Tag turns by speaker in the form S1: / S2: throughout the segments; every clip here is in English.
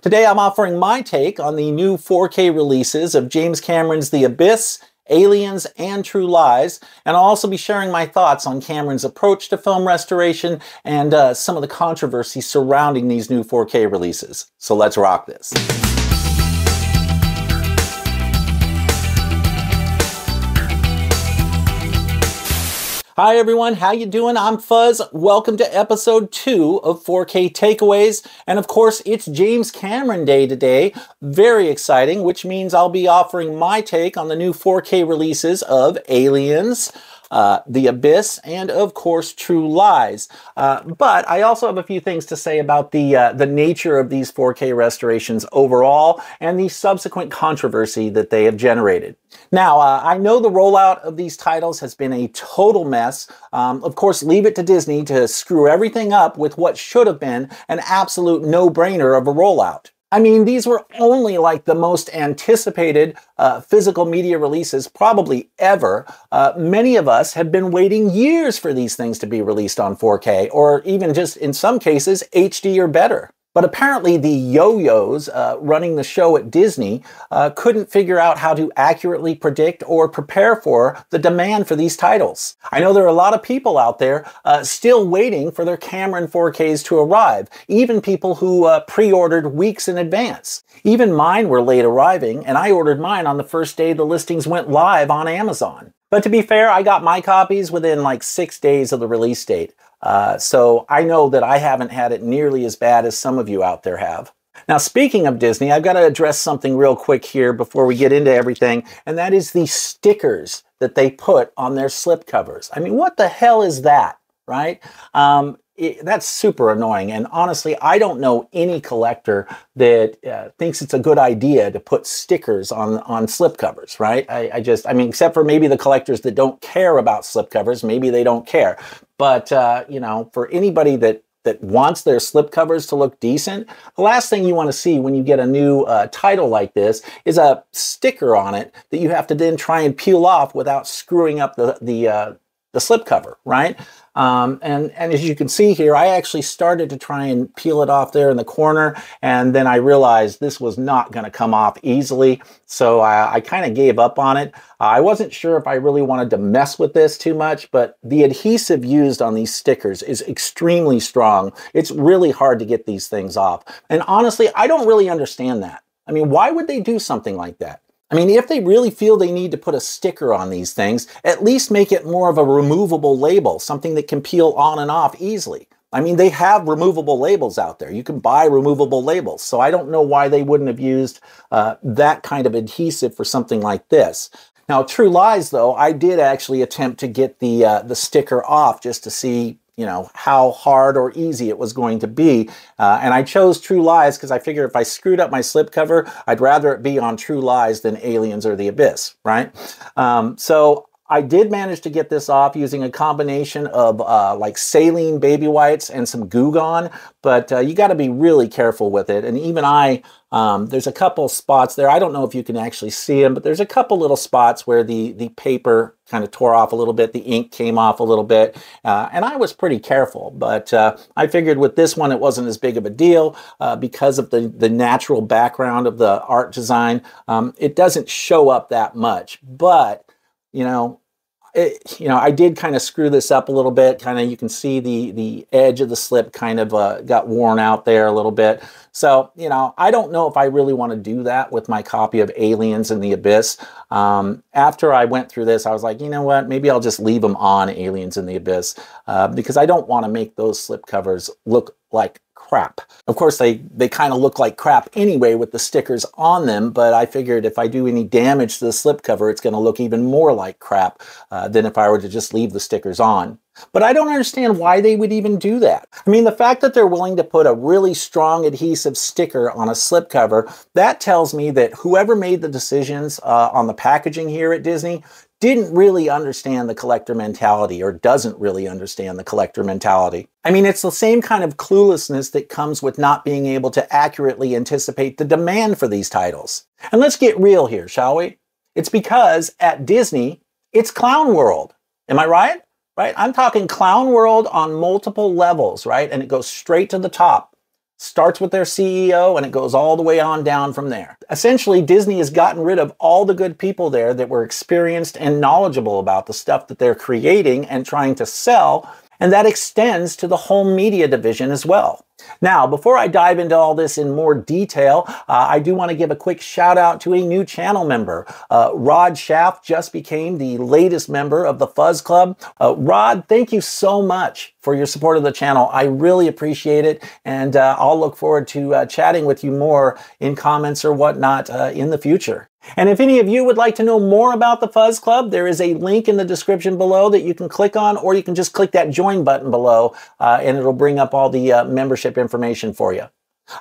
S1: Today I'm offering my take on the new 4K releases of James Cameron's The Abyss, Aliens, and True Lies, and I'll also be sharing my thoughts on Cameron's approach to film restoration and uh, some of the controversy surrounding these new 4K releases. So let's rock this. Hi everyone, how you doing? I'm Fuzz. Welcome to episode 2 of 4K Takeaways. And of course, it's James Cameron Day today. Very exciting, which means I'll be offering my take on the new 4K releases of Aliens, uh, The Abyss, and of course True Lies. Uh, but I also have a few things to say about the uh, the nature of these 4K restorations overall and the subsequent controversy that they have generated. Now, uh, I know the rollout of these titles has been a total mess. Um, of course, leave it to Disney to screw everything up with what should have been an absolute no-brainer of a rollout. I mean, these were only like the most anticipated uh, physical media releases probably ever. Uh, many of us have been waiting years for these things to be released on 4K, or even just in some cases, HD or better. But apparently, the yo yos uh, running the show at Disney uh, couldn't figure out how to accurately predict or prepare for the demand for these titles. I know there are a lot of people out there uh, still waiting for their Cameron 4Ks to arrive, even people who uh, pre ordered weeks in advance. Even mine were late arriving, and I ordered mine on the first day the listings went live on Amazon. But to be fair, I got my copies within like six days of the release date. Uh, so I know that I haven't had it nearly as bad as some of you out there have. Now, speaking of Disney, I've got to address something real quick here before we get into everything, and that is the stickers that they put on their slipcovers. I mean, what the hell is that, right? Um, it, that's super annoying. And honestly, I don't know any collector that uh, thinks it's a good idea to put stickers on on slipcovers, right? I, I, just, I mean, except for maybe the collectors that don't care about slipcovers, maybe they don't care. But uh, you know, for anybody that that wants their slipcovers to look decent, the last thing you want to see when you get a new uh, title like this is a sticker on it that you have to then try and peel off without screwing up the the uh, the slipcover, right? Um, and, and as you can see here, I actually started to try and peel it off there in the corner, and then I realized this was not going to come off easily, so I, I kind of gave up on it. Uh, I wasn't sure if I really wanted to mess with this too much, but the adhesive used on these stickers is extremely strong. It's really hard to get these things off. And honestly, I don't really understand that. I mean, why would they do something like that? I mean, if they really feel they need to put a sticker on these things, at least make it more of a removable label, something that can peel on and off easily. I mean, they have removable labels out there. You can buy removable labels. So I don't know why they wouldn't have used uh, that kind of adhesive for something like this. Now, True Lies, though, I did actually attempt to get the uh, the sticker off just to see you know, how hard or easy it was going to be. Uh, and I chose True Lies because I figured if I screwed up my slipcover, I'd rather it be on True Lies than Aliens or The Abyss, right? Um, so I did manage to get this off using a combination of uh, like saline baby wipes and some Goo Gone, but uh, you got to be really careful with it. And even I, um, there's a couple spots there. I don't know if you can actually see them, but there's a couple little spots where the, the paper kind of tore off a little bit. The ink came off a little bit. Uh, and I was pretty careful, but uh, I figured with this one, it wasn't as big of a deal uh, because of the, the natural background of the art design. Um, it doesn't show up that much, but you know, it, you know, I did kind of screw this up a little bit. Kind of, you can see the the edge of the slip kind of uh, got worn out there a little bit. So, you know, I don't know if I really want to do that with my copy of Aliens in the Abyss. Um, after I went through this, I was like, you know what? Maybe I'll just leave them on Aliens in the Abyss uh, because I don't want to make those slip covers look like crap. Of course, they, they kind of look like crap anyway with the stickers on them, but I figured if I do any damage to the slipcover, it's going to look even more like crap uh, than if I were to just leave the stickers on. But I don't understand why they would even do that. I mean, the fact that they're willing to put a really strong adhesive sticker on a slipcover, that tells me that whoever made the decisions uh, on the packaging here at Disney didn't really understand the collector mentality or doesn't really understand the collector mentality. I mean, it's the same kind of cluelessness that comes with not being able to accurately anticipate the demand for these titles. And let's get real here, shall we? It's because at Disney, it's Clown World. Am I right? Right? I'm talking Clown World on multiple levels, right? And it goes straight to the top. Starts with their CEO and it goes all the way on down from there. Essentially, Disney has gotten rid of all the good people there that were experienced and knowledgeable about the stuff that they're creating and trying to sell, and that extends to the whole media division as well. Now, before I dive into all this in more detail, uh, I do want to give a quick shout out to a new channel member. Uh, Rod Shaft just became the latest member of the Fuzz Club. Uh, Rod, thank you so much for your support of the channel. I really appreciate it, and uh, I'll look forward to uh, chatting with you more in comments or whatnot uh, in the future. And if any of you would like to know more about the Fuzz Club, there is a link in the description below that you can click on, or you can just click that join button below, and it'll bring up all the uh, membership information for you.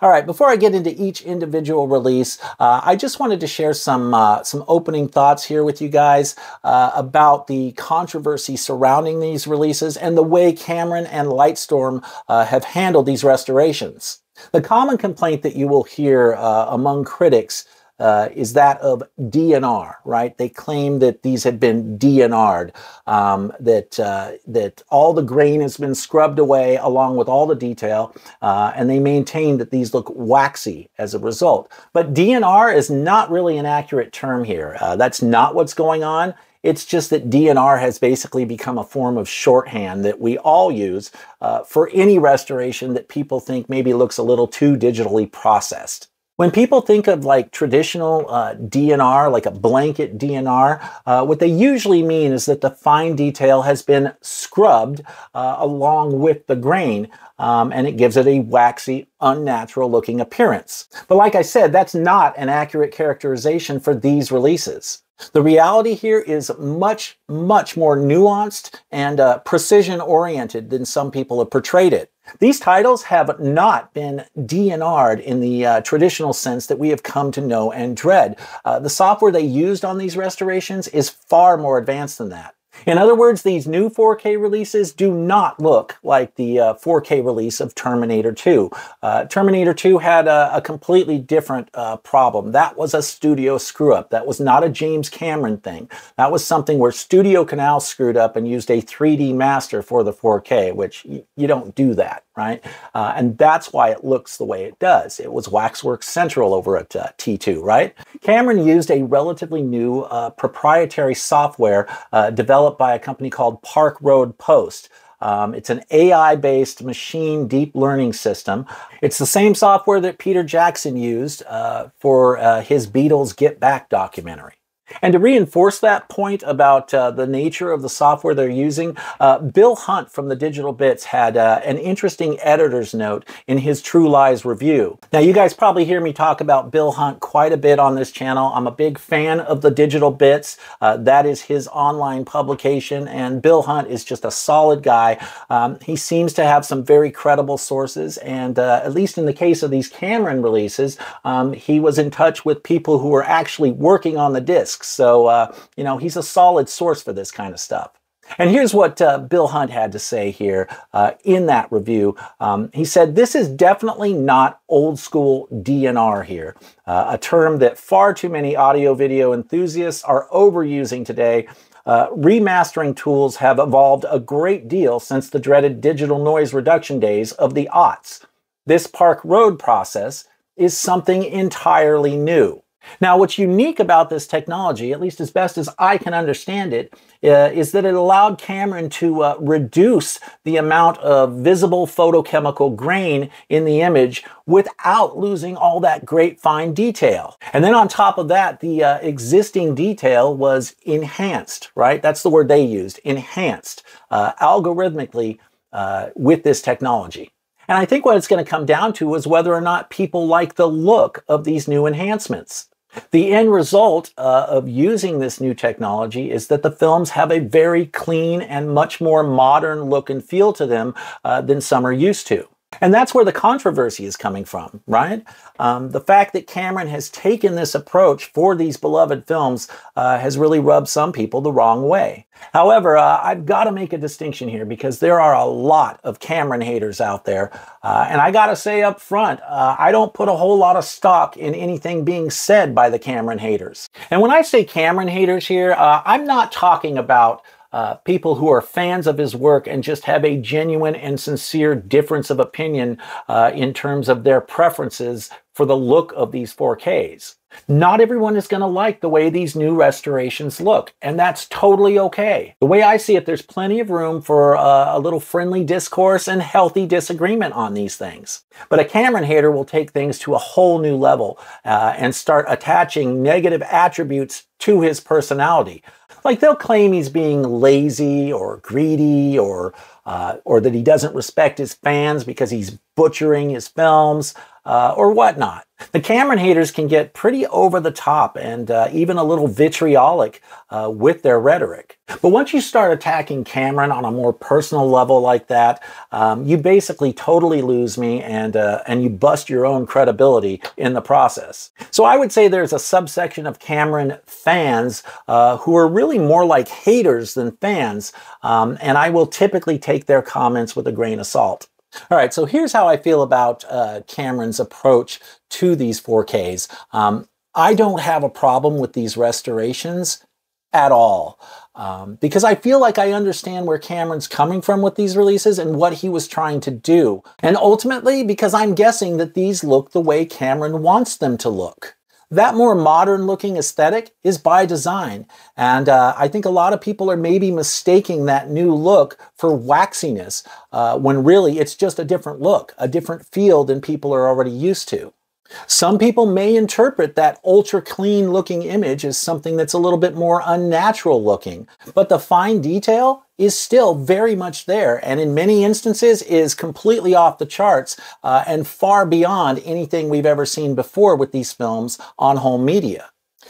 S1: All right, before I get into each individual release, uh, I just wanted to share some uh, some opening thoughts here with you guys uh, about the controversy surrounding these releases and the way Cameron and Lightstorm uh, have handled these restorations. The common complaint that you will hear uh, among critics uh, is that of DNR, right? They claim that these had been DNR'd, um, that, uh, that all the grain has been scrubbed away along with all the detail, uh, and they maintain that these look waxy as a result. But DNR is not really an accurate term here. Uh, that's not what's going on. It's just that DNR has basically become a form of shorthand that we all use uh, for any restoration that people think maybe looks a little too digitally processed. When people think of like traditional uh, DNR, like a blanket DNR, uh, what they usually mean is that the fine detail has been scrubbed uh, along with the grain, um, and it gives it a waxy, unnatural looking appearance. But like I said, that's not an accurate characterization for these releases. The reality here is much, much more nuanced and uh, precision oriented than some people have portrayed it. These titles have not been DNR'd in the uh, traditional sense that we have come to know and dread. Uh, the software they used on these restorations is far more advanced than that. In other words, these new 4K releases do not look like the uh, 4K release of Terminator 2. Uh, Terminator 2 had a, a completely different uh, problem. That was a studio screw up. That was not a James Cameron thing. That was something where Studio Canal screwed up and used a 3D master for the 4K, which you don't do that right? Uh, and that's why it looks the way it does. It was Waxworks Central over at uh, T2, right? Cameron used a relatively new uh, proprietary software uh, developed by a company called Park Road Post. Um, it's an AI based machine deep learning system. It's the same software that Peter Jackson used uh, for uh, his Beatles Get Back documentary. And to reinforce that point about uh, the nature of the software they're using, uh, Bill Hunt from the Digital Bits had uh, an interesting editor's note in his True Lies review. Now, you guys probably hear me talk about Bill Hunt quite a bit on this channel. I'm a big fan of the Digital Bits. Uh, that is his online publication, and Bill Hunt is just a solid guy. Um, he seems to have some very credible sources, and uh, at least in the case of these Cameron releases, um, he was in touch with people who were actually working on the disc risks. So, uh, you know, he's a solid source for this kind of stuff. And here's what uh, Bill Hunt had to say here uh, in that review. Um, he said, This is definitely not old school DNR here, uh, a term that far too many audio video enthusiasts are overusing today. Uh, remastering tools have evolved a great deal since the dreaded digital noise reduction days of the aughts. This Park Road process is something entirely new. Now, what's unique about this technology, at least as best as I can understand it, uh, is that it allowed Cameron to uh, reduce the amount of visible photochemical grain in the image without losing all that great fine detail. And then on top of that, the uh, existing detail was enhanced, right? That's the word they used, enhanced, uh, algorithmically uh, with this technology. And I think what it's going to come down to is whether or not people like the look of these new enhancements. The end result uh, of using this new technology is that the films have a very clean and much more modern look and feel to them uh, than some are used to. And that's where the controversy is coming from, right? Um, the fact that Cameron has taken this approach for these beloved films uh, has really rubbed some people the wrong way. However, uh, I've got to make a distinction here because there are a lot of Cameron haters out there. Uh, and I got to say up front, uh, I don't put a whole lot of stock in anything being said by the Cameron haters. And when I say Cameron haters here, uh, I'm not talking about uh, people who are fans of his work and just have a genuine and sincere difference of opinion uh, in terms of their preferences for the look of these 4Ks. Not everyone is going to like the way these new restorations look, and that's totally okay. The way I see it, there's plenty of room for uh, a little friendly discourse and healthy disagreement on these things. But a Cameron hater will take things to a whole new level uh, and start attaching negative attributes to his personality. Like they'll claim he's being lazy or greedy or uh, or that he doesn't respect his fans because he's butchering his films uh, or whatnot. The Cameron haters can get pretty over the top and uh, even a little vitriolic uh, with their rhetoric. But once you start attacking Cameron on a more personal level like that, um, you basically totally lose me and, uh, and you bust your own credibility in the process. So I would say there's a subsection of Cameron fans uh, who are really more like haters than fans, um, and I will typically take their comments with a grain of salt. All right, so here's how I feel about uh, Cameron's approach to these 4Ks. Um, I don't have a problem with these restorations at all um, because I feel like I understand where Cameron's coming from with these releases and what he was trying to do. And ultimately, because I'm guessing that these look the way Cameron wants them to look. That more modern looking aesthetic is by design. And uh, I think a lot of people are maybe mistaking that new look for waxiness uh, when really it's just a different look, a different feel than people are already used to. Some people may interpret that ultra clean looking image as something that's a little bit more unnatural looking, but the fine detail is still very much there and in many instances is completely off the charts uh, and far beyond anything we've ever seen before with these films on home media.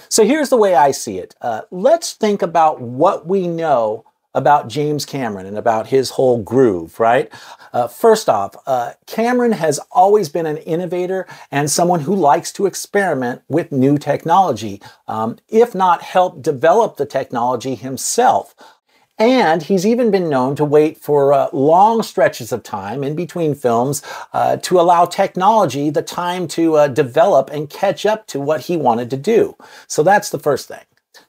S1: So here's the way I see it. Uh, let's think about what we know about James Cameron and about his whole groove, right? Uh, first off, uh, Cameron has always been an innovator and someone who likes to experiment with new technology, um, if not help develop the technology himself. And he's even been known to wait for uh, long stretches of time in between films uh, to allow technology the time to uh, develop and catch up to what he wanted to do. So that's the first thing.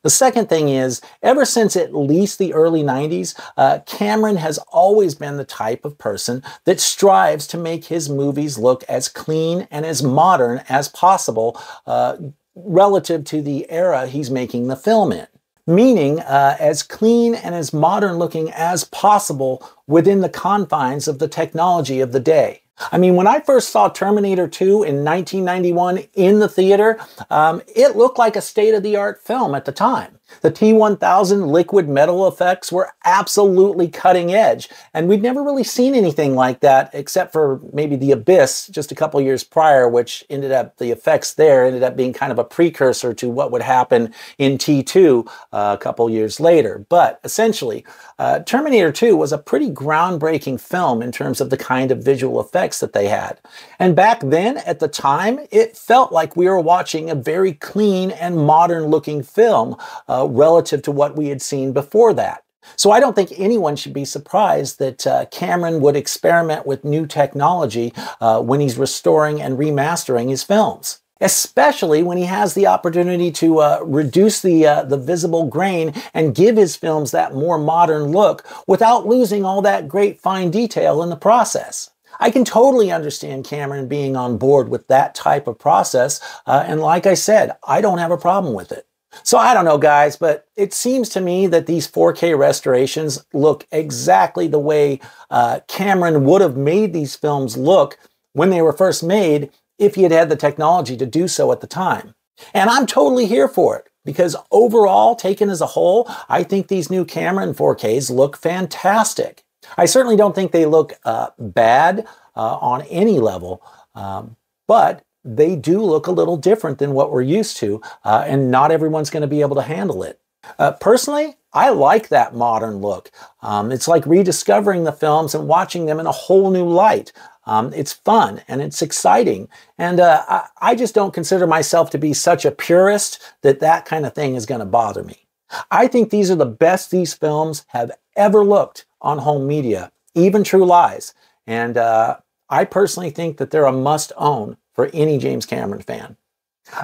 S1: The second thing is, ever since at least the early 90s, uh, Cameron has always been the type of person that strives to make his movies look as clean and as modern as possible uh, relative to the era he's making the film in. Meaning, uh, as clean and as modern looking as possible within the confines of the technology of the day. I mean, when I first saw Terminator 2 in 1991 in the theater, um, it looked like a state of the art film at the time. The T1000 liquid metal effects were absolutely cutting edge, and we'd never really seen anything like that except for maybe The Abyss just a couple years prior, which ended up, the effects there ended up being kind of a precursor to what would happen in T2 uh, a couple years later. But essentially, uh, Terminator 2 was a pretty groundbreaking film in terms of the kind of visual effects that they had. And back then, at the time, it felt like we were watching a very clean and modern looking film. Uh, uh, relative to what we had seen before that. So I don't think anyone should be surprised that uh, Cameron would experiment with new technology uh, when he's restoring and remastering his films. Especially when he has the opportunity to uh, reduce the uh, the visible grain and give his films that more modern look without losing all that great fine detail in the process. I can totally understand Cameron being on board with that type of process, uh, and like I said, I don't have a problem with it. So I don't know, guys, but it seems to me that these 4K restorations look exactly the way uh, Cameron would have made these films look when they were first made if he had had the technology to do so at the time. And I'm totally here for it because overall, taken as a whole, I think these new Cameron 4Ks look fantastic. I certainly don't think they look uh, bad uh, on any level, um, but they do look a little different than what we're used to, uh, and not everyone's going to be able to handle it. Uh, personally, I like that modern look. Um, it's like rediscovering the films and watching them in a whole new light. Um, it's fun and it's exciting. And uh, I, I just don't consider myself to be such a purist that that kind of thing is going to bother me. I think these are the best these films have ever looked on home media, even True Lies. And uh, I personally think that they're a must own for any James Cameron fan.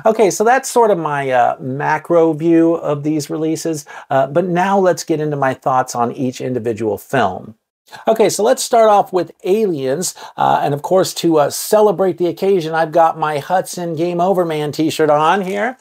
S1: Okay, so that's sort of my uh, macro view of these releases, uh, but now let's get into my thoughts on each individual film. Okay, so let's start off with Aliens, uh, and of course to uh, celebrate the occasion, I've got my Hudson Game Over Man t-shirt on here.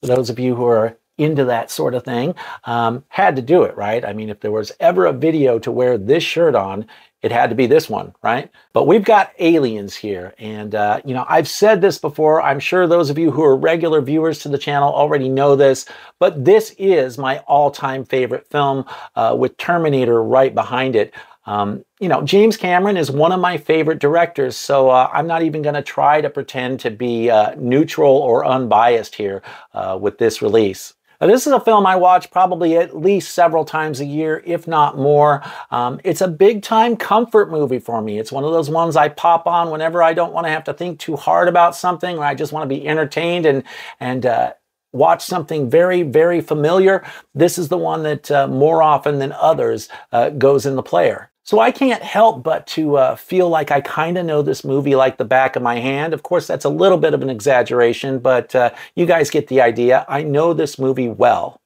S1: For those of you who are into that sort of thing, um, had to do it, right? I mean, if there was ever a video to wear this shirt on, it had to be this one, right? But we've got aliens here. And, uh, you know, I've said this before. I'm sure those of you who are regular viewers to the channel already know this, but this is my all time favorite film uh, with Terminator right behind it. Um, you know, James Cameron is one of my favorite directors, so uh, I'm not even going to try to pretend to be uh, neutral or unbiased here uh, with this release. Now, this is a film I watch probably at least several times a year, if not more. Um, it's a big time comfort movie for me. It's one of those ones I pop on whenever I don't want to have to think too hard about something, or I just want to be entertained and and uh, watch something very, very familiar. This is the one that uh, more often than others uh, goes in the player. So I can't help but to uh, feel like I kind of know this movie like the back of my hand. Of course, that's a little bit of an exaggeration, but uh, you guys get the idea. I know this movie well.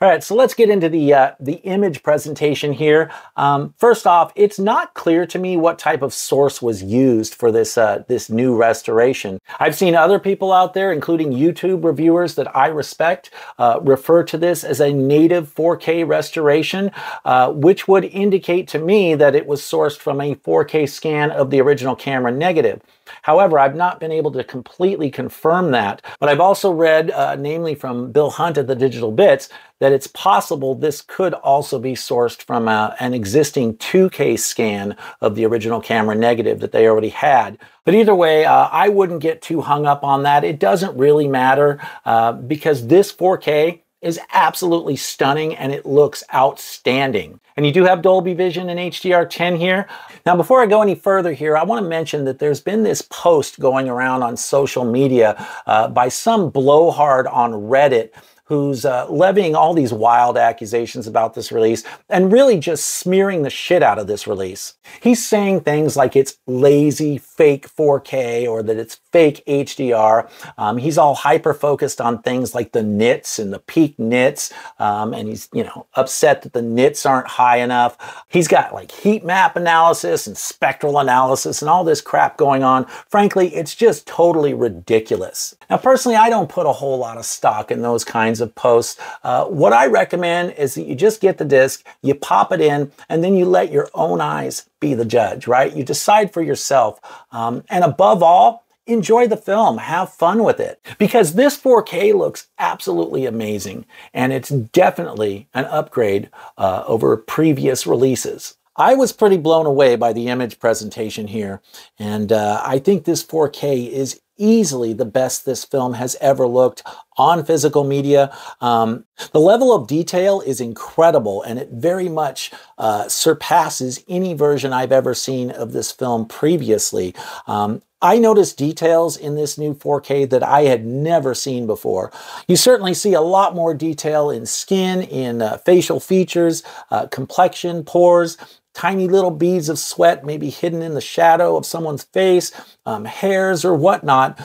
S1: All right, so let's get into the uh, the image presentation here. Um, first off, it's not clear to me what type of source was used for this uh, this new restoration. I've seen other people out there, including YouTube reviewers that I respect, uh, refer to this as a native 4K restoration, uh, which would indicate to me that it was sourced from a 4K scan of the original camera negative. However, I've not been able to completely confirm that, but I've also read, uh, namely from Bill Hunt at the Digital Bits, that it's possible this could also be sourced from a, uh, an existing 2K scan of the original camera negative that they already had. But either way, uh, I wouldn't get too hung up on that. It doesn't really matter uh, because this 4K is absolutely stunning and it looks outstanding. And you do have Dolby Vision and HDR10 here. Now, before I go any further here, I want to mention that there's been this post going around on social media uh, by some blowhard on Reddit who's uh, levying all these wild accusations about this release and really just smearing the shit out of this release. He's saying things like it's lazy, fake 4K or that it's fake HDR. Um, he's all hyper focused on things like the nits and the peak nits, um, and he's you know upset that the nits aren't high enough. He's got like heat map analysis and spectral analysis and all this crap going on. Frankly, it's just totally ridiculous. Now, personally, I don't put a whole lot of stock in those kinds of posts. Uh, what I recommend is that you just get the disc, you pop it in, and then you let your own eyes be the judge, right? You decide for yourself. Um, and above all, enjoy the film, have fun with it. Because this 4K looks absolutely amazing, and it's definitely an upgrade uh, over previous releases. I was pretty blown away by the image presentation here, and uh, I think this 4K is easily the best this film has ever looked on physical media. Um, the level of detail is incredible and it very much uh, surpasses any version I've ever seen of this film previously. Um, I noticed details in this new 4K that I had never seen before. You certainly see a lot more detail in skin, in uh, facial features, uh, complexion, pores, tiny little beads of sweat maybe hidden in the shadow of someone's face, um, hairs or whatnot.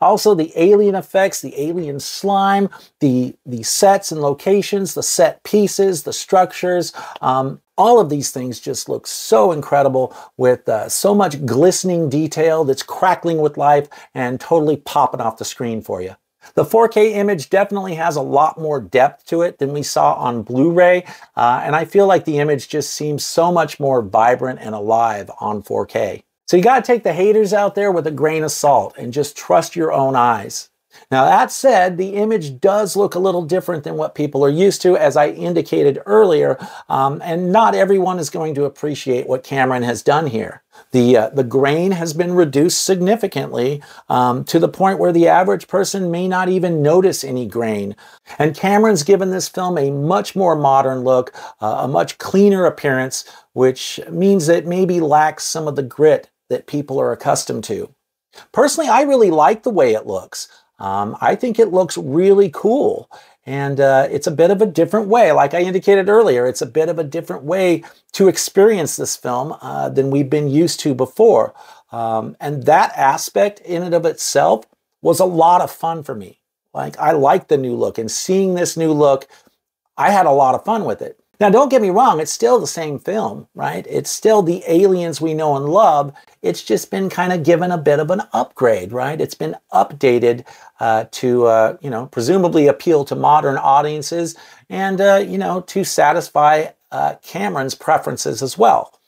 S1: Also, the alien effects, the alien slime, the, the sets and locations, the set pieces, the structures, um, all of these things just look so incredible with uh, so much glistening detail that's crackling with life and totally popping off the screen for you. The 4K image definitely has a lot more depth to it than we saw on Blu-ray, uh, and I feel like the image just seems so much more vibrant and alive on 4K. So you gotta take the haters out there with a grain of salt and just trust your own eyes. Now that said, the image does look a little different than what people are used to, as I indicated earlier, um, and not everyone is going to appreciate what Cameron has done here. The, uh, the grain has been reduced significantly um, to the point where the average person may not even notice any grain. And Cameron's given this film a much more modern look, uh, a much cleaner appearance, which means it maybe lacks some of the grit that people are accustomed to. Personally, I really like the way it looks. Um, I think it looks really cool. And uh, it's a bit of a different way. Like I indicated earlier, it's a bit of a different way to experience this film uh, than we've been used to before. Um, and that aspect in and of itself was a lot of fun for me. Like, I like the new look, and seeing this new look, I had a lot of fun with it. Now, don't get me wrong, it's still the same film, right? It's still the aliens we know and love. It's just been kind of given a bit of an upgrade, right? It's been updated uh, to, uh, you know, presumably appeal to modern audiences and, uh, you know, to satisfy uh, Cameron's preferences as well.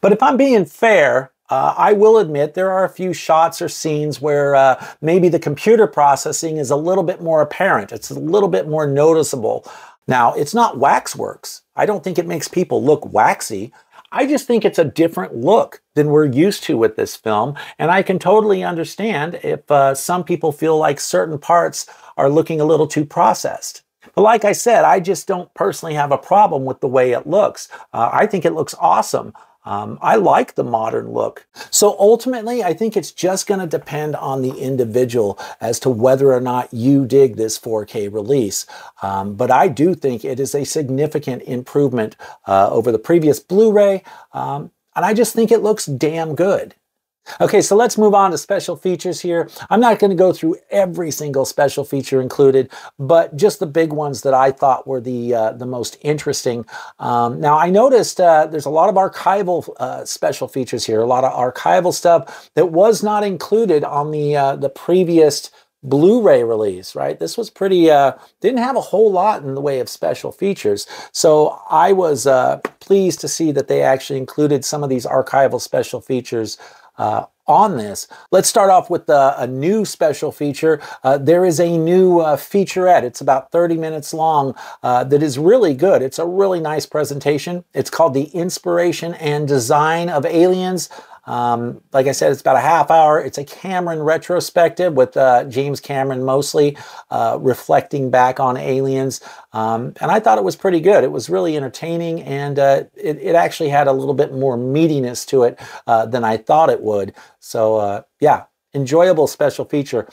S1: But if I'm being fair, uh, I will admit there are a few shots or scenes where uh, maybe the computer processing is a little bit more apparent. It's a little bit more noticeable. Now, it's not waxworks. I don't think it makes people look waxy. I just think it's a different look than we're used to with this film. And I can totally understand if uh, some people feel like certain parts are looking a little too processed. But like I said, I just don't personally have a problem with the way it looks. Uh, I think it looks awesome. Um, I like the modern look. So ultimately, I think it's just going to depend on the individual as to whether or not you dig this 4K release. Um, but I do think it is a significant improvement uh, over the previous Blu-ray. Um, and I just think it looks damn good. Okay, so let's move on to special features here. I'm not going to go through every single special feature included, but just the big ones that I thought were the uh, the most interesting. Um, now, I noticed uh, there's a lot of archival uh, special features here, a lot of archival stuff that was not included on the uh, the previous Blu-ray release, right? This was pretty, uh, didn't have a whole lot in the way of special features. So I was uh, pleased to see that they actually included some of these archival special features uh, on this. Let's start off with uh, a new special feature. Uh, there is a new uh, featurette. It's about 30 minutes long uh, that is really good. It's a really nice presentation. It's called The Inspiration and Design of Aliens. Um, like I said, it's about a half hour. It's a Cameron retrospective with uh, James Cameron mostly uh, reflecting back on aliens. Um, and I thought it was pretty good. It was really entertaining and uh, it, it, actually had a little bit more meatiness to it uh, than I thought it would. So, uh, yeah, enjoyable special feature.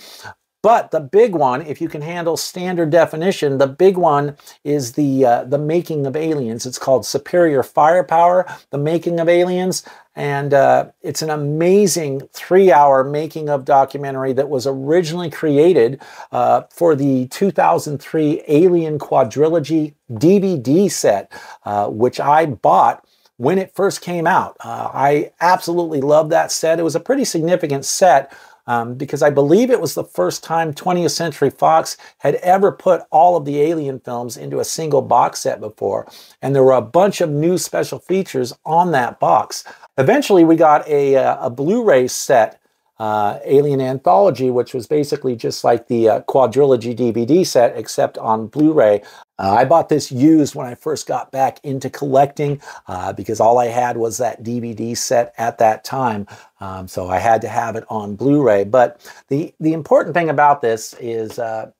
S1: But the big one, if you can handle standard definition, the big one is the uh, the making of aliens. It's called Superior Firepower: The Making of Aliens, and uh, it's an amazing three-hour making of documentary that was originally created uh, for the 2003 Alien Quadrilogy DVD set, uh, which I bought when it first came out. Uh, I absolutely love that set. It was a pretty significant set um, because I believe it was the first time 20th Century Fox had ever put all of the Alien films into a single box set before. And there were a bunch of new special features on that box. Eventually, we got a, uh, a Blu-ray set uh, Alien Anthology, which was basically just like the uh, quadrilogy DVD set, except on Blu ray. Uh, I bought this used when I first got back into collecting uh, because all I had was that DVD set at that time. Um, so I had to have it on Blu ray. But the, the important thing about this is uh,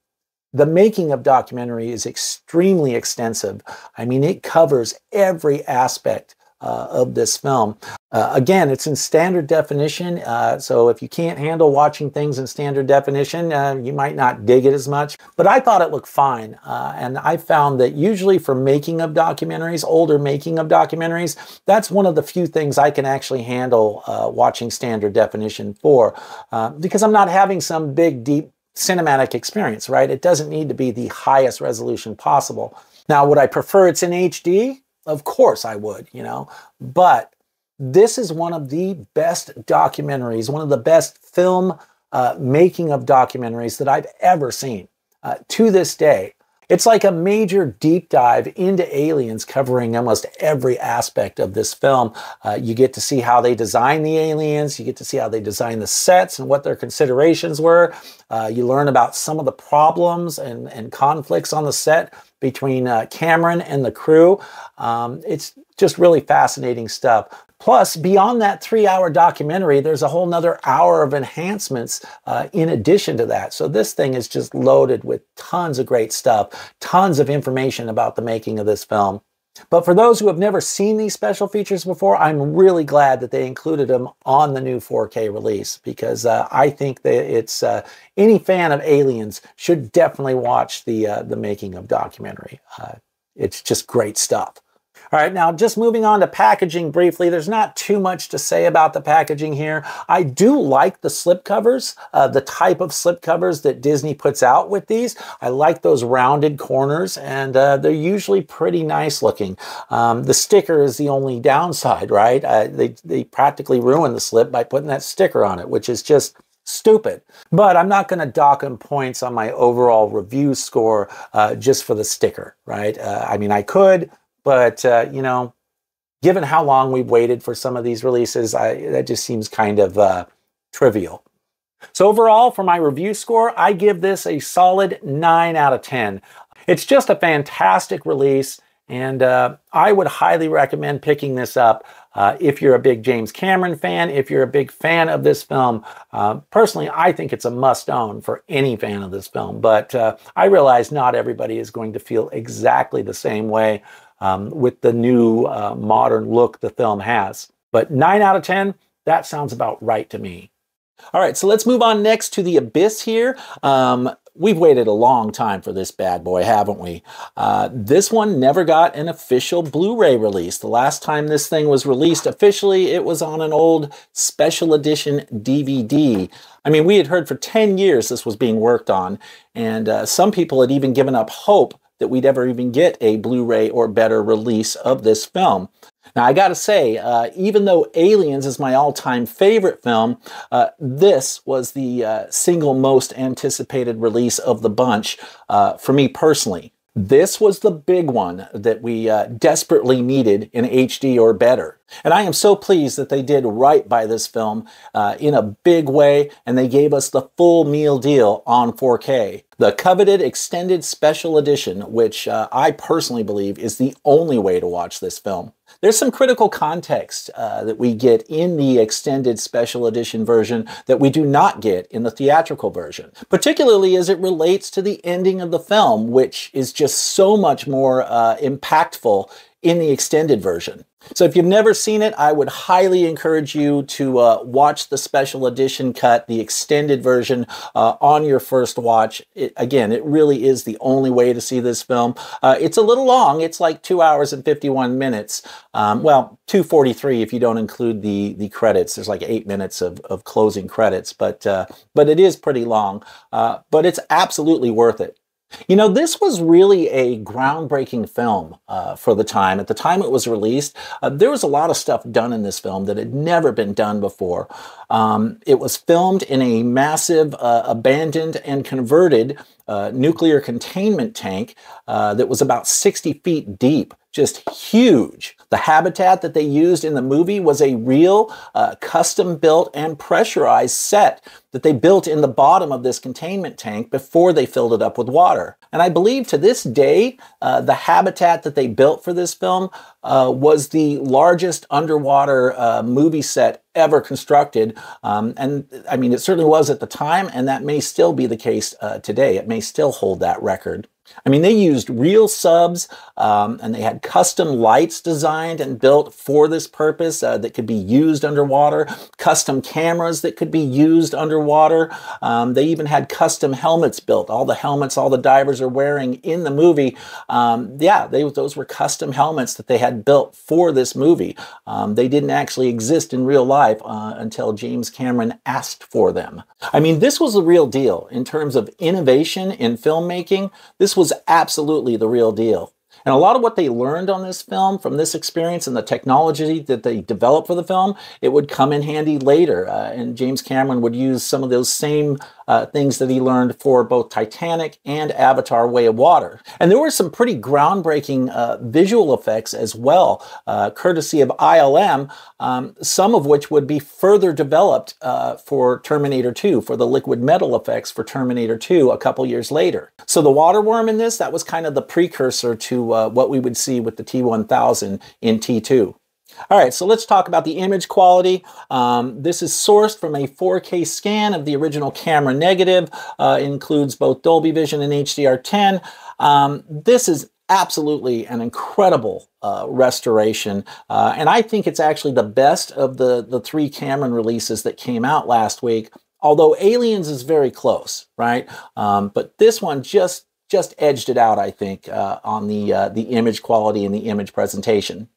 S1: the making of documentary is extremely extensive. I mean, it covers every aspect uh, of this film. Uh, again, it's in standard definition, uh, so if you can't handle watching things in standard definition, uh, you might not dig it as much. But I thought it looked fine, uh, and I found that usually for making of documentaries, older making of documentaries, that's one of the few things I can actually handle uh, watching standard definition for, because I'm not having some big, deep cinematic experience, right? It doesn't need to be the highest resolution possible. Now, would I prefer it's in HD? Of course I would, you know, but this is one of the best documentaries, one of the best film uh, making of documentaries that I've ever seen uh, to this day. It's like a major deep dive into aliens covering almost every aspect of this film. Uh, you get to see how they design the aliens, you get to see how they design the sets and what their considerations were. Uh, you learn about some of the problems and, and conflicts on the set between uh, Cameron and the crew. Um, it's just really fascinating stuff. Plus, beyond that three hour documentary, there's a whole nother hour of enhancements uh, in addition to that. So this thing is just loaded with tons of great stuff, tons of information about the making of this film. But for those who have never seen these special features before, I'm really glad that they included them on the new 4K release because uh, I think that it's uh, any fan of Aliens should definitely watch the uh, the making of documentary. Uh, it's just great stuff. All right, now just moving on to packaging briefly, there's not too much to say about the packaging here. I do like the slipcovers, uh, the type of slip covers that Disney puts out with these. I like those rounded corners and uh, they're usually pretty nice looking. Um, the sticker is the only downside, right? Uh, they, they practically ruin the slip by putting that sticker on it, which is just stupid. But I'm not going to dock them points on my overall review score uh, just for the sticker, right? Uh, I mean, I could, but, uh, you know, given how long we've waited for some of these releases, I, that just seems kind of uh, trivial. So overall, for my review score, I give this a solid 9 out of 10. It's just a fantastic release, and uh, I would highly recommend picking this up uh, if you're a big James Cameron fan, if you're a big fan of this film. Uh, personally, I think it's a must own for any fan of this film, but uh, I realize not everybody is going to feel exactly the same way um, with the new uh, modern look the film has. But 9 out of 10, that sounds about right to me. All right, so let's move on next to The Abyss here. Um, we've waited a long time for this bad boy, haven't we? Uh, this one never got an official Blu-ray release. The last time this thing was released officially, it was on an old special edition DVD. I mean, we had heard for 10 years this was being worked on, and uh, some people had even given up hope that we'd ever even get a Blu-ray or better release of this film. Now, I gotta say, uh, even though Aliens is my all-time favorite film, uh, this was the uh, single most anticipated release of the bunch uh, for me personally. This was the big one that we uh, desperately needed in HD or better. And I am so pleased that they did right by this film uh, in a big way, and they gave us the full meal deal on 4K. The coveted extended special edition, which I personally believe is the only way to watch this film. There's some critical context uh, that we get in the extended special edition version that we do not get in the theatrical version, particularly as it relates to the ending of the film, which is just so much more uh, impactful in the extended version. So if you've never seen it, I would highly encourage you to uh, watch the special edition cut, the extended version, uh, on your first watch. It, again, it really is the only way to see this film. Uh, it's a little long. It's like two hours and 51 minutes. Um, well, 243 if you don't include the, the credits. There's like eight minutes of, of closing credits, but, uh, but it is pretty long. Uh, but it's absolutely worth it. You know, this was really a groundbreaking film uh, for the time. At the time it was released, uh, there was a lot of stuff done in this film that had never been done before. Um, it was filmed in a massive, uh, abandoned and converted nuclear containment tank uh, that was about 60 feet deep just huge. The habitat that they used in the movie was a real uh, custom built and pressurized set that they built in the bottom of this containment tank before they filled it up with water. And I believe to this day, uh, the habitat that they built for this film uh, was the largest underwater uh, movie set ever constructed. Um, and I mean, it certainly was at the time, and that may still be the case uh, today. It may still hold that record. I mean, they used real subs um, and they had custom lights designed and built for this purpose uh, that could be used underwater, custom cameras that could be used underwater. Um, they even had custom helmets built. All the helmets all the divers are wearing in the movie, um, yeah, they, those were custom helmets that they had built for this movie. Um, they didn't actually exist in real life uh, until James Cameron asked for them. I mean, this was the real deal in terms of innovation in filmmaking. This was absolutely the real deal. And a lot of what they learned on this film from this experience and the technology that they developed for the film, it would come in handy later. Uh, and James Cameron would use some of those same uh, things that he learned for both Titanic and Avatar Way of Water. And there were some pretty groundbreaking uh, visual effects as well, uh, courtesy of ILM, um, some of which would be further developed uh, for Terminator 2, for the liquid metal effects for Terminator 2 a couple years later. So the water worm in this, that was kind of the precursor to uh, what we would see with the T1000 in T2. All right, so let's talk about the image quality. Um, this is sourced from a 4K scan of the original camera negative. Uh, includes both Dolby Vision and HDR10. Um, this is absolutely an incredible uh, restoration. Uh, and I think it's actually the best of the, the three Cameron releases that came out last week. Although Aliens is very close, right? Um, but this one just just edged it out, I think, uh, on the, uh, the image quality and the image presentation.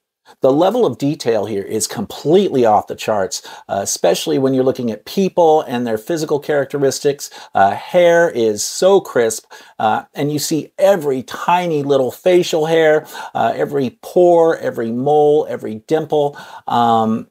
S1: The level of detail here is completely off the charts, uh, especially when you're looking at people and their physical characteristics. Uh, hair is so crisp, uh, and you see every tiny little facial hair, uh, every pore, every mole, every dimple, um,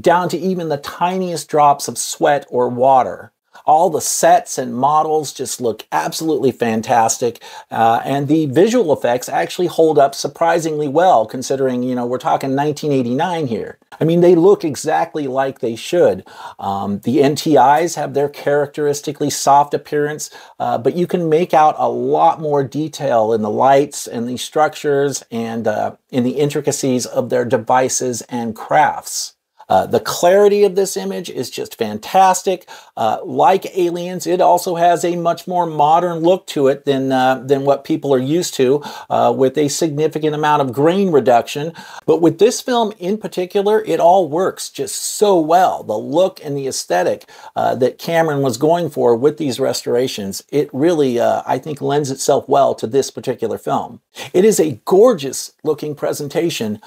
S1: down to even the tiniest drops of sweat or water. All the sets and models just look absolutely fantastic. Uh, and the visual effects actually hold up surprisingly well, considering, you know, we're talking 1989 here. I mean, they look exactly like they should. Um, the NTIs have their characteristically soft appearance, uh, but you can make out a lot more detail in the lights and the structures and uh, in the intricacies of their devices and crafts. Uh, the clarity of this image is just fantastic. Uh, like Aliens, it also has a much more modern look to it than, uh, than what people are used to, uh, with a significant amount of grain reduction. But with this film in particular, it all works just so well. The look and the aesthetic uh, that Cameron was going for with these restorations, it really, I think, lends itself well to this particular film. It is a gorgeous looking presentation,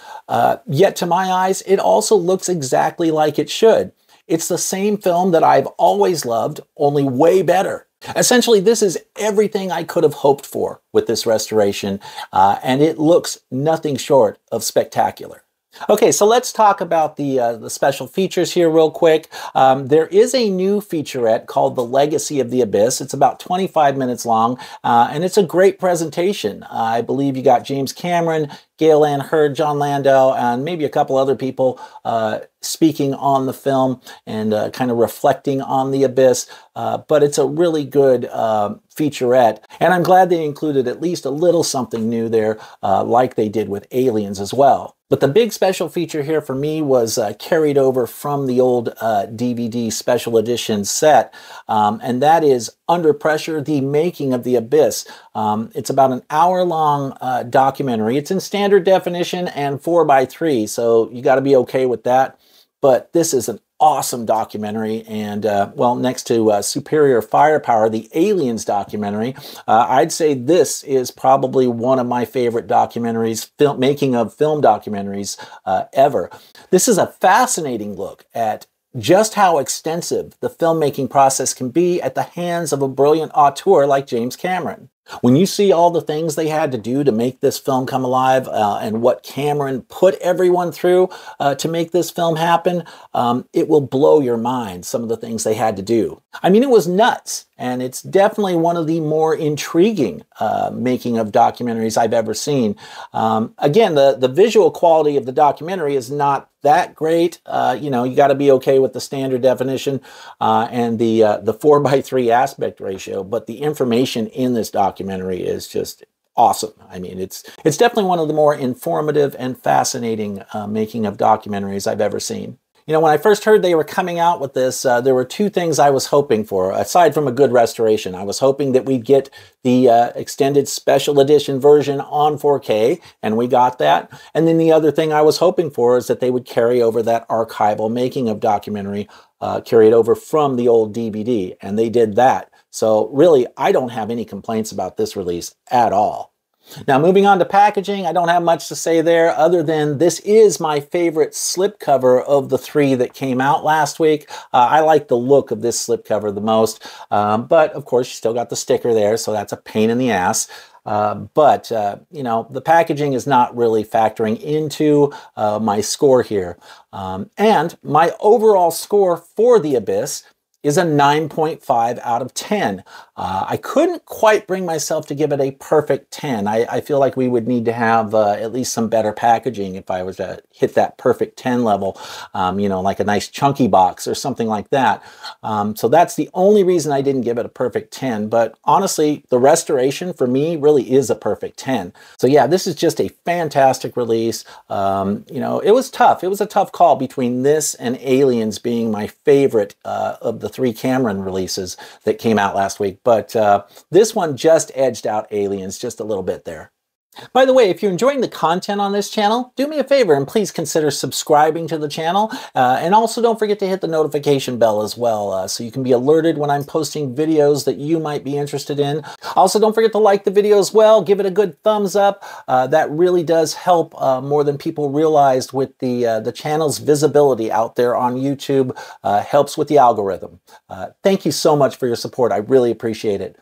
S1: yet to my eyes, it also looks exactly exactly like it should. It's the same film that I've always loved, only way better. Essentially, this is everything I could have hoped for with this restoration, uh, and it looks nothing short of spectacular. Okay, so let's talk about the, uh, the special features here real quick. Um, there is a new featurette called The Legacy of the Abyss. It's about 25 minutes long, uh, and it's a great presentation. Uh, I believe you got James Cameron, Gale Anne Hurd, Jon Landau, and maybe a couple other people uh, speaking on the film and uh, kind of reflecting on the abyss. Uh, but it's a really good uh, featurette, and I'm glad they included at least a little something new there, uh, like they did with Aliens as well. But the big special feature here for me was uh, carried over from the old DVD special edition set, um, and that is Under Pressure, The Making of the Abyss. Um, it's about an hour-long documentary. It's in standard definition and 4 by 3 so you got to be okay with that. But this is an awesome documentary. And, uh, well, next to uh, Superior Firepower, the Aliens documentary, uh, I'd say this is probably one of my favorite documentaries, film, making of film documentaries uh, ever. This is a fascinating look at just how extensive the filmmaking process can be at the hands of a brilliant auteur like James Cameron. When you see all the things they had to do to make this film come alive uh, and what Cameron put everyone through uh, to make this film happen, um, it will blow your mind, some of the things they had to do. I mean, it was nuts. And it's definitely one of the more intriguing uh, making of documentaries I've ever seen. Um, again, the, the visual quality of the documentary is not that great. Uh, you know, you got to be okay with the standard definition uh, and the uh, the four by three aspect ratio. But the information in this documentary is just awesome. I mean, it's it's definitely one of the more informative and fascinating uh, making of documentaries I've ever seen. You know, when I first heard they were coming out with this, uh, there were two things I was hoping for, aside from a good restoration. I was hoping that we'd get the uh, extended special edition version on 4K, and we got that. And then the other thing I was hoping for is that they would carry over that archival making of documentary, uh, carry it over from the old DVD, and they did that. So really, I don't have any complaints about this release at all. Now moving on to packaging, I don't have much to say there other than this is my favorite slipcover of the three that came out last week. Uh, I like the look of this slipcover the most, um, but of course you still got the sticker there, so that's a pain in the ass. Uh, but, uh, you know, the packaging is not really factoring into uh, my score here. Um, and my overall score for The Abyss is a 9.5 out of 10. Uh, I couldn't quite bring myself to give it a perfect 10. I, I feel like we would need to have uh, at least some better packaging if I was to hit that perfect 10 level, um, you know, like a nice chunky box or something like that. Um, so that's the only reason I didn't give it a perfect 10. But honestly, the restoration for me really is a perfect 10. So yeah, this is just a fantastic release. Um, you know, it was tough. It was a tough call between this and Aliens being my favorite uh, of the three Cameron releases that came out last week. But uh, this one just edged out Aliens just a little bit there. By the way, if you're enjoying the content on this channel, do me a favor and please consider subscribing to the channel. Uh, and also don't forget to hit the notification bell as well uh, so you can be alerted when I'm posting videos that you might be interested in. Also, don't forget to like the video as well. Give it a good thumbs up. Uh, that really does help uh, more than people realized with the, uh, the channel's visibility out there on YouTube. Uh, helps with the algorithm. Thank you so much for your support. I really appreciate it.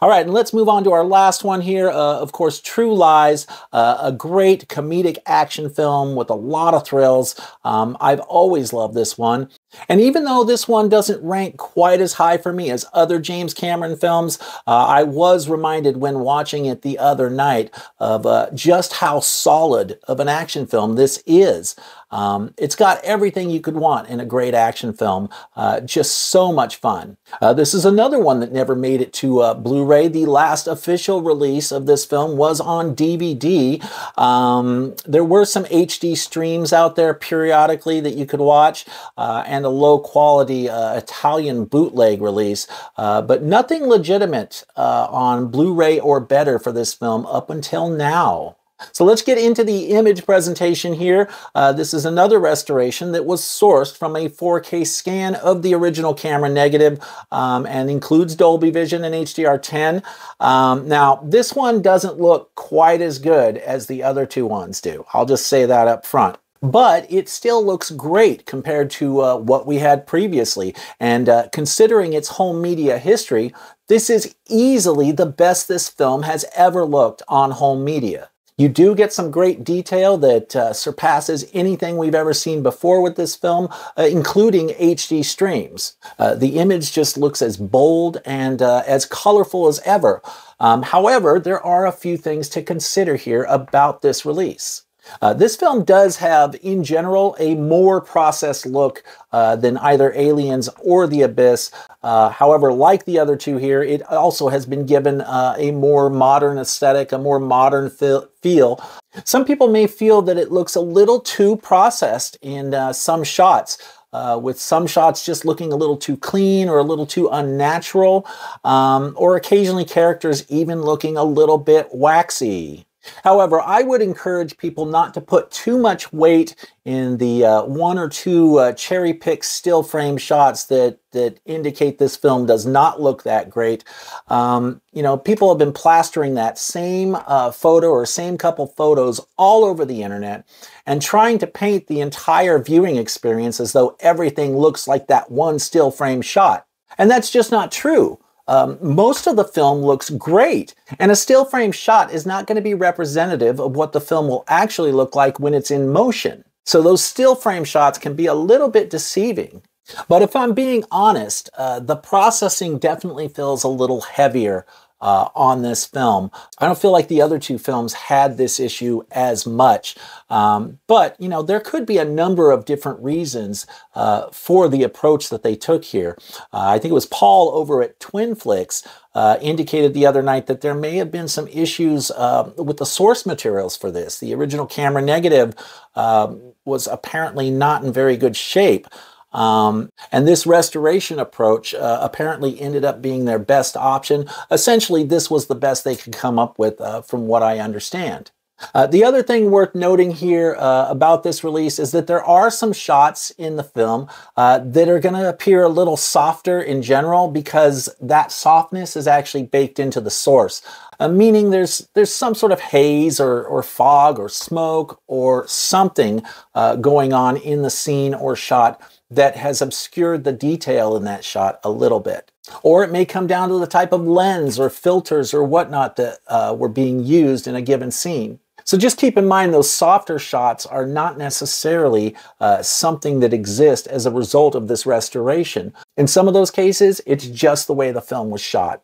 S1: All right, and let's move on to our last one here. Uh, of course, True Lies, uh, a great comedic action film with a lot of thrills. Um, I've always loved this one. And even though this one doesn't rank quite as high for me as other James Cameron films, uh, I was reminded when watching it the other night of uh, just how solid of an action film this is. Um, it's got everything you could want in a great action film. Uh, just so much fun. Uh, this is another one that never made it to uh, Blu-ray. The last official release of this film was on DVD. Um, there were some HD streams out there periodically that you could watch, uh, and a low quality uh, Italian bootleg release, uh, but nothing legitimate on Blu-ray or better for this film up until now. So let's get into the image presentation here. Uh, this is another restoration that was sourced from a 4K scan of the original camera negative um, and includes Dolby Vision and HDR10. Um, now, this one doesn't look quite as good as the other two ones do. I'll just say that up front but it still looks great compared to uh, what we had previously. And uh, considering its home media history, this is easily the best this film has ever looked on home media. You do get some great detail that uh, surpasses anything we've ever seen before with this film, uh, including HD streams. Uh, the image just looks as bold and uh, as colorful as ever. Um, however, there are a few things to consider here about this release. Uh, this film does have, in general, a more processed look uh, than either Aliens or The Abyss. Uh, however, like the other two here, it also has been given uh, a more modern aesthetic, a more modern feel. Some people may feel that it looks a little too processed in uh, some shots. Uh, with some shots just looking a little too clean or a little too unnatural, um, or occasionally characters even looking a little bit waxy. However, I would encourage people not to put too much weight in the uh, one or two uh, cherry pick still frame shots that, that indicate this film does not look that great. Um, you know, people have been plastering that same uh, photo or same couple photos all over the internet and trying to paint the entire viewing experience as though everything looks like that one still frame shot. And that's just not true. Um, most of the film looks great, and a still frame shot is not going to be representative of what the film will actually look like when it's in motion. So those still frame shots can be a little bit deceiving. But if I'm being honest, uh, the processing definitely feels a little heavier uh, on this film. I don't feel like the other two films had this issue as much, um, but you know there could be a number of different reasons uh, for the approach that they took here. Uh, I think it was Paul over at Twinflix uh, indicated the other night that there may have been some issues uh, with the source materials for this. The original camera negative um, was apparently not in very good shape. Um, and this restoration approach uh, apparently ended up being their best option. Essentially, this was the best they could come up with uh, from what I understand. Uh, the other thing worth noting here uh, about this release is that there are some shots in the film uh, that are going to appear a little softer in general because that softness is actually baked into the source. Uh, meaning there's there's some sort of haze or, or fog or smoke or something uh, going on in the scene or shot that has obscured the detail in that shot a little bit. Or it may come down to the type of lens or filters or whatnot that uh, were being used in a given scene. So just keep in mind those softer shots are not necessarily uh, something that exists as a result of this restoration. In some of those cases, it's just the way the film was shot.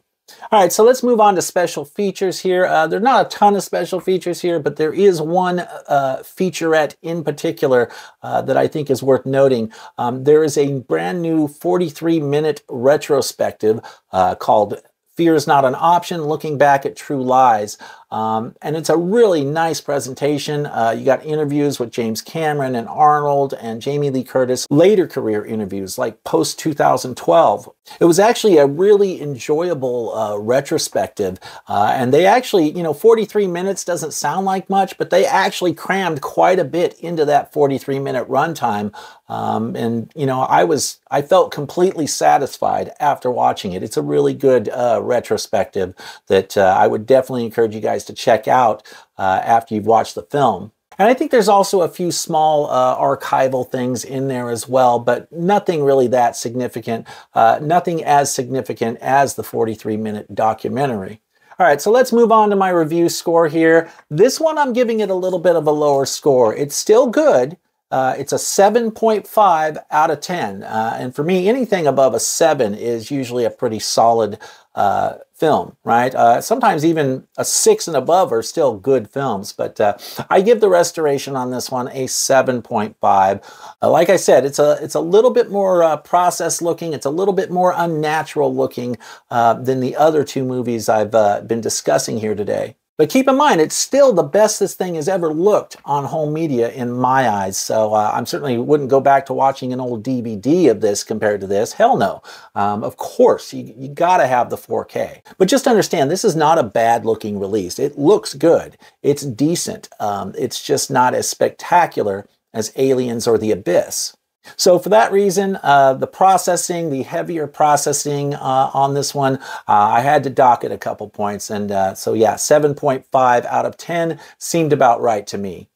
S1: All right, so let's move on to special features here. Uh, there's not a ton of special features here, but there is one uh, featurette in particular uh, that I think is worth noting. Um, there is a brand new 43-minute retrospective uh, called Fear is Not an Option, looking back at True Lies. Um, and it's a really nice presentation. Uh, you got interviews with James Cameron and Arnold and Jamie Lee Curtis, later career interviews like post 2012. It was actually a really enjoyable uh, retrospective. Uh, and they actually, you know, 43 minutes doesn't sound like much, but they actually crammed quite a bit into that 43 minute runtime. Um, and, you know, I was, I felt completely satisfied after watching it. It's a really good uh, retrospective that uh, I would definitely encourage you guys to check out uh, after you've watched the film. And I think there's also a few small uh, archival things in there as well, but nothing really that significant, uh, nothing as significant as the 43 minute documentary. All right, so let's move on to my review score here. This one, I'm giving it a little bit of a lower score. It's still good, uh, it's a 7.5 out of 10. Uh, and for me, anything above a 7 is usually a pretty solid uh, film, right? Uh, sometimes even a 6 and above are still good films. But uh, I give the restoration on this one a 7.5. Uh, like I said, it's a, it's a little bit more process looking. It's a little bit more unnatural looking than the other two movies I've been discussing here today. But keep in mind, it's still the best this thing has ever looked on home media in my eyes. So uh, I certainly wouldn't go back to watching an old DVD of this compared to this. Hell no. Um, of course, you, you got to have the 4K. But just understand, this is not a bad looking release. It looks good. It's decent. Um, it's just not as spectacular as Aliens or The Abyss. So for that reason, uh, the processing, the heavier processing uh, on this one, uh, I had to dock it a couple points. And uh, so yeah, 7.5 out of 10 seemed about right to me.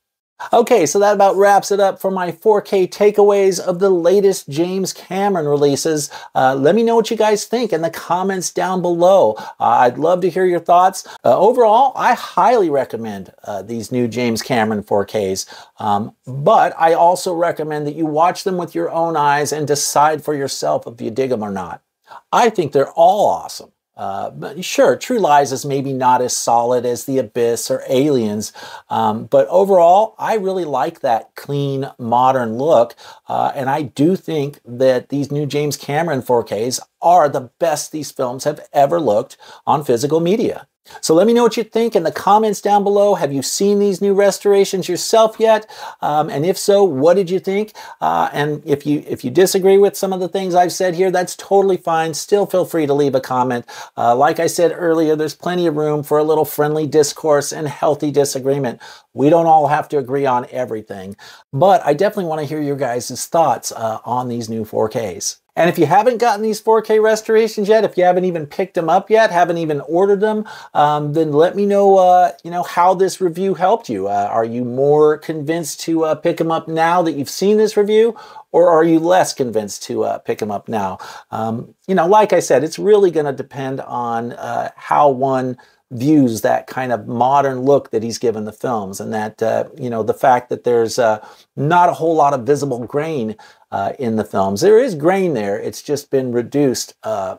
S1: Okay, so that about wraps it up for my 4K takeaways of the latest James Cameron releases. Uh, let me know what you guys think in the comments down below. Uh, I'd love to hear your thoughts. Uh, overall, I highly recommend uh, these new James Cameron 4Ks, um, but I also recommend that you watch them with your own eyes and decide for yourself if you dig them or not. I think they're all awesome. Uh, sure, True Lies is maybe not as solid as The Abyss or Aliens, um, but overall, I really like that clean, modern look. Uh, and I do think that these new James Cameron 4Ks are the best these films have ever looked on physical media. So let me know what you think in the comments down below. Have you seen these new restorations yourself yet? Um, and if so, what did you think? Uh, and if you if you disagree with some of the things I've said here, that's totally fine. Still feel free to leave a comment. Uh, like I said earlier, there's plenty of room for a little friendly discourse and healthy disagreement. We don't all have to agree on everything, but I definitely want to hear your guys' thoughts uh, on these new 4Ks. And if you haven't gotten these 4K restorations yet, if you haven't even picked them up yet, haven't even ordered them, um, then let me know, uh, you know, how this review helped you. Uh, are you more convinced to uh, pick them up now that you've seen this review, or are you less convinced to uh, pick them up now? Um, you know, like I said, it's really going to depend on uh, how one views that kind of modern look that he's given the films and that uh, you know the fact that there's uh, not a whole lot of visible grain uh, in the films. There is grain there. It's just been reduced uh,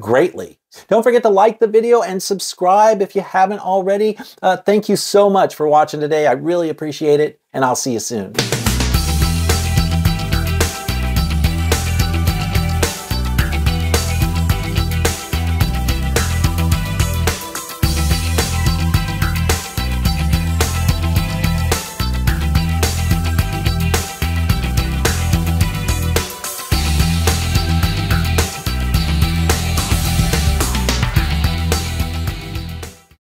S1: greatly. Don't forget to like the video and subscribe if you haven't already. Uh, thank you so much for watching today. I really appreciate it and i'll see you soon